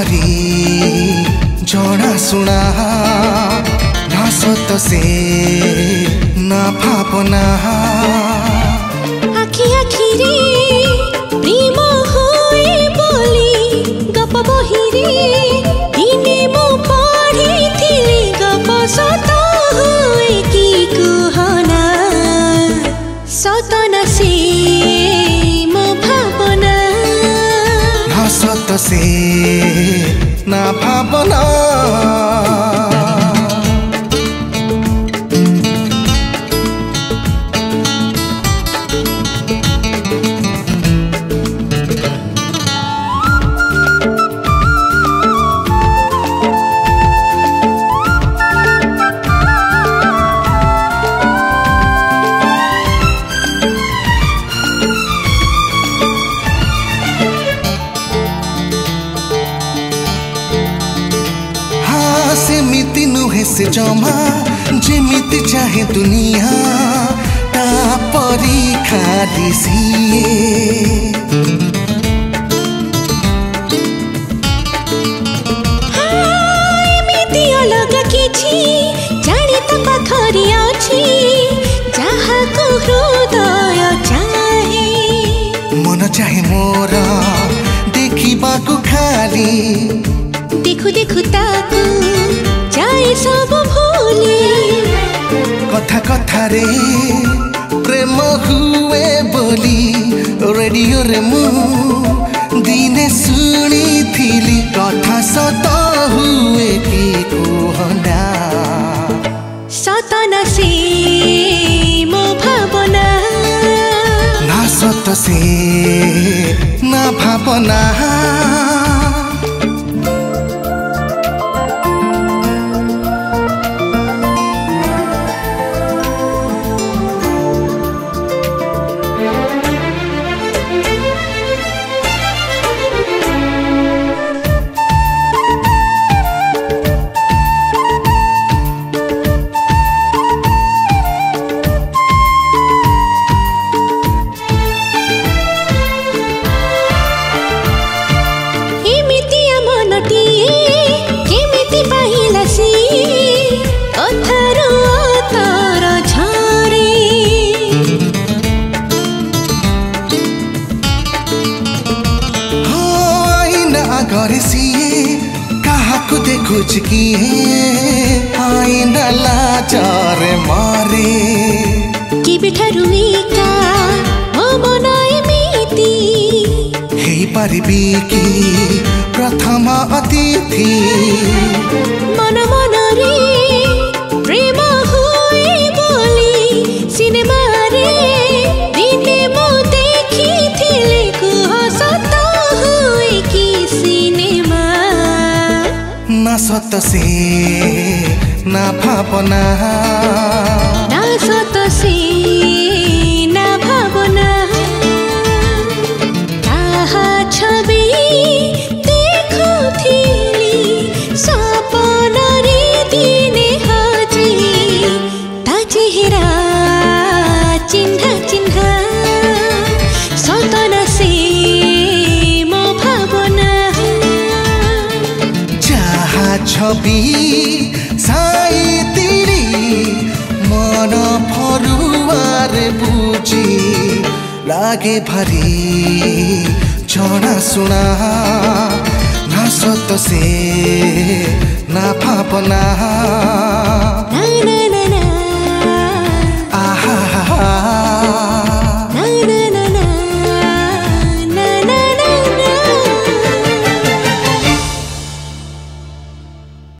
ଭାରି ଜଣାଶୁଣା ଭାସ ତ ସେ ନା ଭାବନା ଆଖି ଆଖିରେ ପ୍ରେମ ହୋଇ ବୋଲି ଗପ ବହିରେ ଦିନେ ସେ ନା ଭାବନା ସେ ଜମା ଯେମିତି ଚାହେଁ ଦୁନିଆ ତାପରି ଖାଲି ସିଏ କିଛି ଜାଣି ତା ପାଖରେ ଅଛି ଯାହାକୁ ହୃଦୟ ଚାହେ ମନ ଚାହେଁ ମୋର ଦେଖିବାକୁ ଖାଲି ଦେଖୁ ଦେଖୁ ତାକୁ কথাৰে প্ৰেম হুৱে বুলি ৰেডিঅ'ৰে মোৰ দিনে কথা সত হুৱে কি কুহনা সত ভাৱনা না সত ভাৱনা कुछ किए आईना लाचार मारे की बिठरुई का ओ बनाए मीति हेई पारिबी की प्रथम अतिथि मन मन रे प्रेम সতসী να ভাবনা না ବି ସାଇତିରି ମନ ଫରୁଆରେ ବୁଝି ଲାଗେ ଭାରି ଛଣା ଶୁଣା ନା ସତ ସେ ନା ଫାପନା